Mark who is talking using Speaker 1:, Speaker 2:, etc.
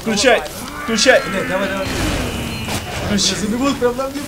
Speaker 1: Включай, включай.
Speaker 2: Блядь, давай, давай.
Speaker 1: Включай.
Speaker 2: Забегут прям на мне.